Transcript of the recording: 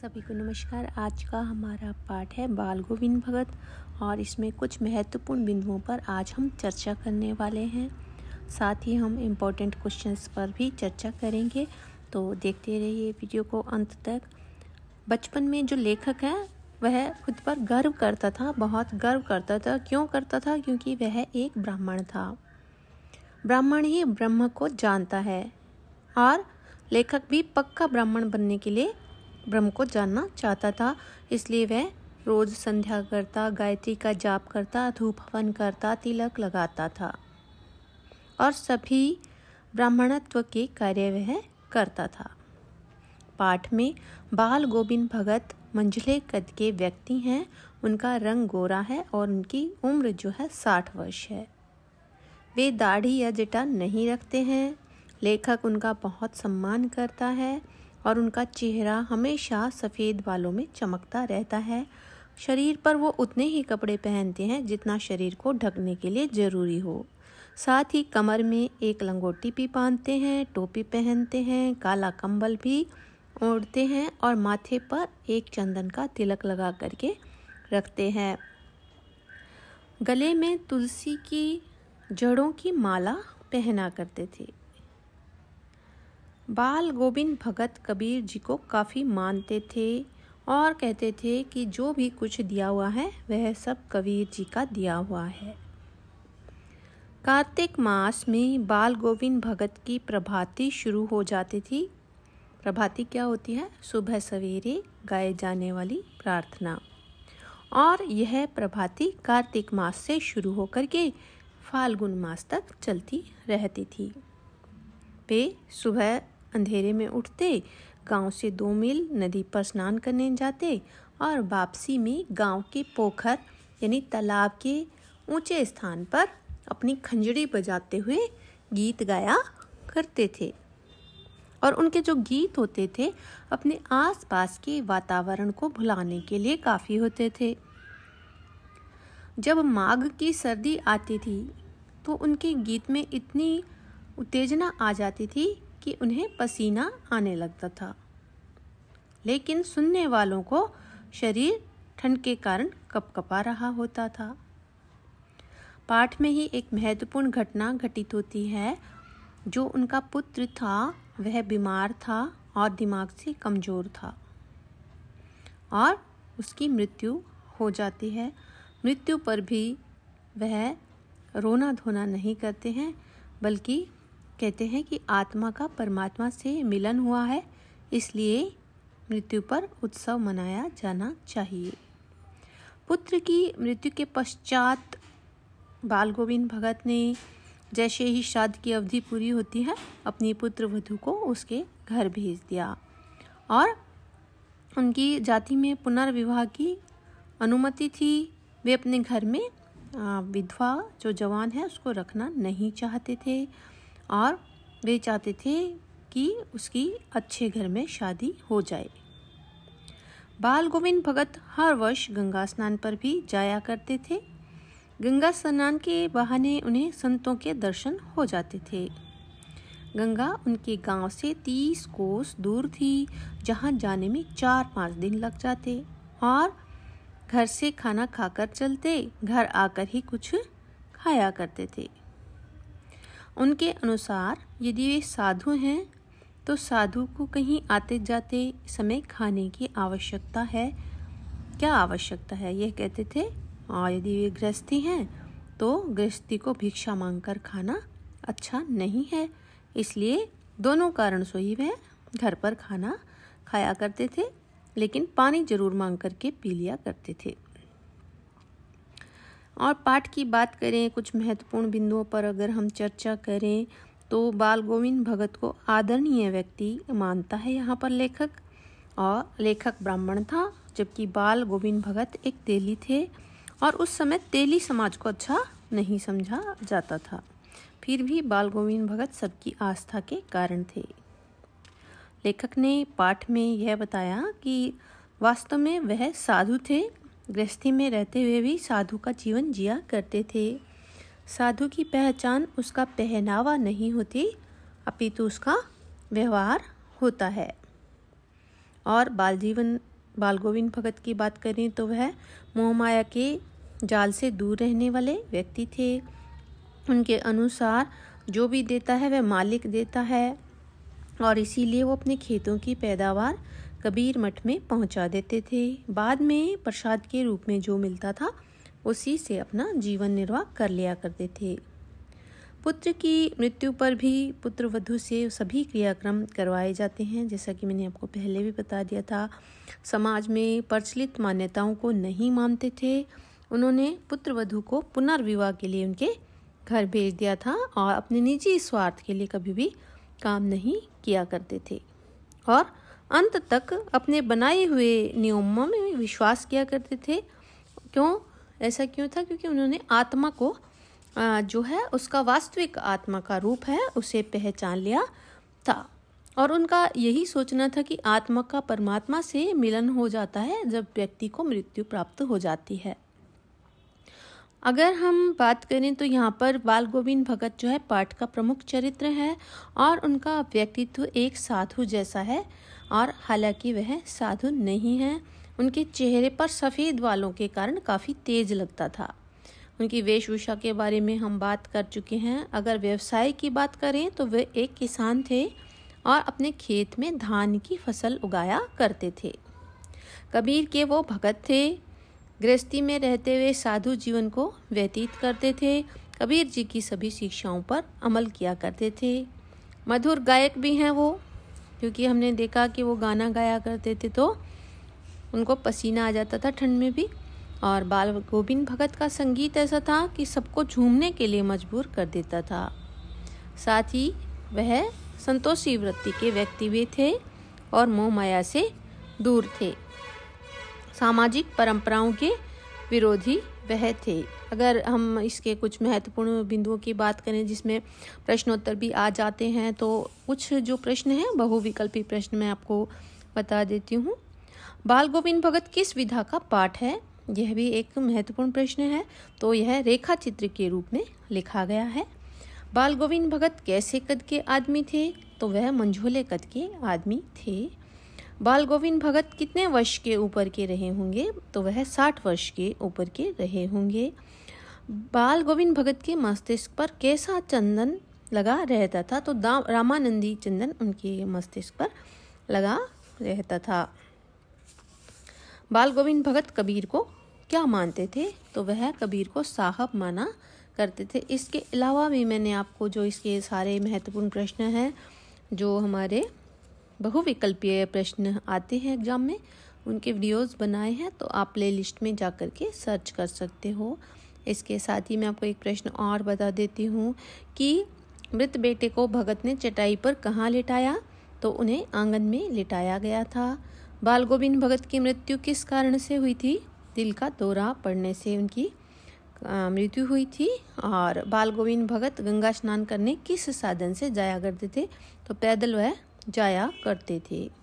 सभी को नमस्कार। आज का हमारा पाठ है बाल गोविंद भगत और इसमें कुछ महत्वपूर्ण बिंदुओं पर आज हम चर्चा करने वाले हैं। साथ ही हम इम्पोर्टेंट क्वेश्चंस पर भी चर्चा करेंगे। तो देखते रहिए वीडियो को अंत तक। बचपन में जो लेखक है, वह खुद पर गर्व करता था, बहुत गर्व करता था। क्यों करता था? क्योंकि वह एक ब्राह्मण था। ब्राह्मण ही ब्रह्म को जानता है। और लेखक भी पक्का ब्राह्मण बनने के लिए ब्रह्म को जानना चाहता था। इसलिए वह रोज संध्या करता, गायत्री का जाप करता, धूप हवन करता, तिलक लगाता था। और सभी ब्राह्मणत्व के कार्य वह करता था। पाठ में बाल गोविंद भगत मंझले कद के व्यक्ति हैं। उनका रंग गोरा है और उनकी उम्र जो है साठ वर्ष है। वे दाढ़ी या जटा नहीं रखते हैं। लेखक उनका बहुत सम्मान करता है। और उनका चेहरा हमेशा सफ़ेद बालों में चमकता रहता है। शरीर पर वो उतने ही कपड़े पहनते हैं जितना शरीर को ढकने के लिए ज़रूरी हो। साथ ही कमर में एक लंगोटी भी बांधते हैं, टोपी पहनते हैं, काला कंबल भी ओढ़ते हैं और माथे पर एक चंदन का तिलक लगा करके रखते हैं। गले में तुलसी की जड़ों की माला पहना करते थे। बाल गोविंद भगत कबीर जी को काफ़ी मानते थे और कहते थे कि जो भी कुछ दिया हुआ है, वह सब कबीर जी का दिया हुआ है। कार्तिक मास में बाल गोविंद भगत की प्रभाती शुरू हो जाती थी। प्रभाती क्या होती है? सुबह सवेरे गाए जाने वाली प्रार्थना। और यह प्रभाती कार्तिक मास से शुरू होकर के फाल्गुन मास तक चलती रहती थी। वे सुबह अंधेरे में उठते, गाँव से दो मील नदी पर स्नान करने जाते और वापसी में गाँव के पोखर, यानी तालाब के ऊँचे स्थान पर अपनी खंजड़ी बजाते हुए गीत गाया करते थे। और उनके जो गीत होते थे, अपने आसपास के वातावरण को भुलाने के लिए काफ़ी होते थे। जब माघ की सर्दी आती थी तो उनके गीत में इतनी उत्तेजना आ जाती थी कि उन्हें पसीना आने लगता था। लेकिन सुनने वालों को शरीर ठंड के कारण कपकपा रहा होता था। पाठ में ही एक महत्वपूर्ण घटना घटित होती है, जो उनका पुत्र था, वह बीमार था और दिमाग से कमज़ोर था और उसकी मृत्यु हो जाती है। मृत्यु पर भी वह रोना धोना नहीं करते हैं, बल्कि कहते हैं कि आत्मा का परमात्मा से मिलन हुआ है, इसलिए मृत्यु पर उत्सव मनाया जाना चाहिए। पुत्र की मृत्यु के पश्चात बाल गोविंद भगत ने जैसे ही श्राद्ध की अवधि पूरी होती है, अपनी पुत्र वधु को उसके घर भेज दिया और उनकी जाति में पुनर्विवाह की अनुमति थी। वे अपने घर में विधवा जो जवान है, उसको रखना नहीं चाहते थे। और वे चाहते थे कि उसकी अच्छे घर में शादी हो जाए। बाल गोविंद भगत हर वर्ष गंगा स्नान पर भी जाया करते थे। गंगा स्नान के बहाने उन्हें संतों के दर्शन हो जाते थे। गंगा उनके गाँव से तीस कोस दूर थी, जहाँ जाने में चार पाँच दिन लग जाते और घर से खाना खाकर चलते, घर आकर ही कुछ खाया करते थे। उनके अनुसार यदि वे साधु हैं तो साधु को कहीं आते जाते समय खाने की आवश्यकता है। क्या आवश्यकता है? यह कहते थे और यदि वे गृहस्थी हैं तो गृहस्थी को भिक्षा मांगकर खाना अच्छा नहीं है। इसलिए दोनों कारण से ही। वह घर पर खाना खाया करते थे, लेकिन पानी ज़रूर मांग करके पी लिया करते थे। और पाठ की बात करें, कुछ महत्वपूर्ण बिंदुओं पर अगर हम चर्चा करें तो बाल गोविंद भगत को आदरणीय व्यक्ति मानता है यहाँ पर लेखक। और लेखक ब्राह्मण था, जबकि बाल गोविंद भगत एक तेली थे और उस समय तेली समाज को अच्छा नहीं समझा जाता था। फिर भी बाल गोविंद भगत सबकी आस्था के कारण थे। लेखक ने पाठ में यह बताया कि वास्तव में वह साधु थे गृहस्थी में रहते हुए भी साधु का जीवन जिया करते थे। साधु की पहचान उसका पहनावा नहीं होती, अपितु उसका व्यवहार होता है। और बाल जीवन बाल गोविंद भगत की बात करें तो वह मोहमाया के जाल से दूर रहने वाले व्यक्ति थे। उनके अनुसार जो भी देता है वह मालिक देता है और इसीलिए वो अपने खेतों की पैदावार कबीर मठ में पहुँचा देते थे। बाद में प्रसाद के रूप में जो मिलता था, उसी से अपना जीवन निर्वाह कर लिया करते थे। पुत्र की मृत्यु पर भी पुत्र वधु से सभी क्रियाक्रम करवाए जाते हैं। जैसा कि मैंने आपको पहले भी बता दिया था, समाज में प्रचलित मान्यताओं को नहीं मानते थे। उन्होंने पुत्र वधु को पुनर्विवाह के लिए उनके घर भेज दिया था और अपने निजी स्वार्थ के लिए कभी भी काम नहीं किया करते थे। और अंत तक अपने बनाए हुए नियमों में विश्वास किया करते थे। क्यों? ऐसा क्यों था? क्योंकि उन्होंने आत्मा को जो है, उसका वास्तविक आत्मा का रूप है, उसे पहचान लिया था। और उनका यही सोचना था कि आत्मा का परमात्मा से मिलन हो जाता है जब व्यक्ति को मृत्यु प्राप्त हो जाती है। अगर हम बात करें तो यहाँ पर बाल गोविंद भगत जो है पाठ का प्रमुख चरित्र है और उनका व्यक्तित्व एक साधु जैसा है। और हालाँकि वह साधु नहीं हैं, उनके चेहरे पर सफ़ेद वालों के कारण काफ़ी तेज लगता था। उनकी वेशभूषा के बारे में हम बात कर चुके हैं। अगर व्यवसाय की बात करें तो वे एक किसान थे और अपने खेत में धान की फ़सल उगाया करते थे। कबीर के वो भगत थे। गृहस्थी में रहते हुए साधु जीवन को व्यतीत करते थे। कबीर जी की सभी शिक्षाओं पर अमल किया करते थे। मधुर गायक भी हैं वो। क्योंकि हमने देखा कि वो गाना गाया करते थे तो उनको पसीना आ जाता था ठंड में भी। और बाल गोविंद भगत का संगीत ऐसा था कि सबको झूमने के लिए मजबूर कर देता था। साथ ही वह संतोषी वृत्ति के व्यक्ति भी थे और मोह माया से दूर थे। सामाजिक परंपराओं के विरोधी वह थे। अगर हम इसके कुछ महत्वपूर्ण बिंदुओं की बात करें जिसमें प्रश्नोत्तर भी आ जाते हैं तो कुछ जो प्रश्न हैं, बहुविकल्पी प्रश्न मैं आपको बता देती हूँ। बाल गोविंद भगत किस विधा का पाठ है? यह भी एक महत्वपूर्ण प्रश्न है तो यह रेखा चित्र के रूप में लिखा गया है। बाल गोविंद भगत कैसे कद के आदमी थे? तो वह मंझोले कद के आदमी थे। बाल गोविंद भगत कितने वर्ष के ऊपर के रहे होंगे? तो वह साठ वर्ष के ऊपर के रहे होंगे। बाल गोविंद भगत के मस्तिष्क पर कैसा चंदन लगा रहता था? तो रामानंदी चंदन उनके मस्तिष्क पर लगा रहता था। बाल गोविंद भगत कबीर को क्या मानते थे? तो वह कबीर को साहब माना करते थे। इसके अलावा भी मैंने आपको जो इसके सारे महत्वपूर्ण प्रश्न हैं, जो हमारे बहुविकल्पीय प्रश्न आते हैं एग्ज़ाम में। उनके वीडियोस बनाए हैं तो आप प्ले लिस्ट में जा कर के सर्च कर सकते हो। इसके साथ ही मैं आपको एक प्रश्न और बता देती हूँ कि मृत बेटे को भगत ने चटाई पर कहाँ लिटाया? तो उन्हें आँगन में लिटाया गया था। बाल गोविंद भगत की मृत्यु किस कारण से हुई थी? दिल का दौरा पड़ने से उनकी मृत्यु हुई थी। और बाल गोविंद भगत गंगा स्नान करने किस साधन से जाया करते थे? तो पैदल वह जाया करते थे।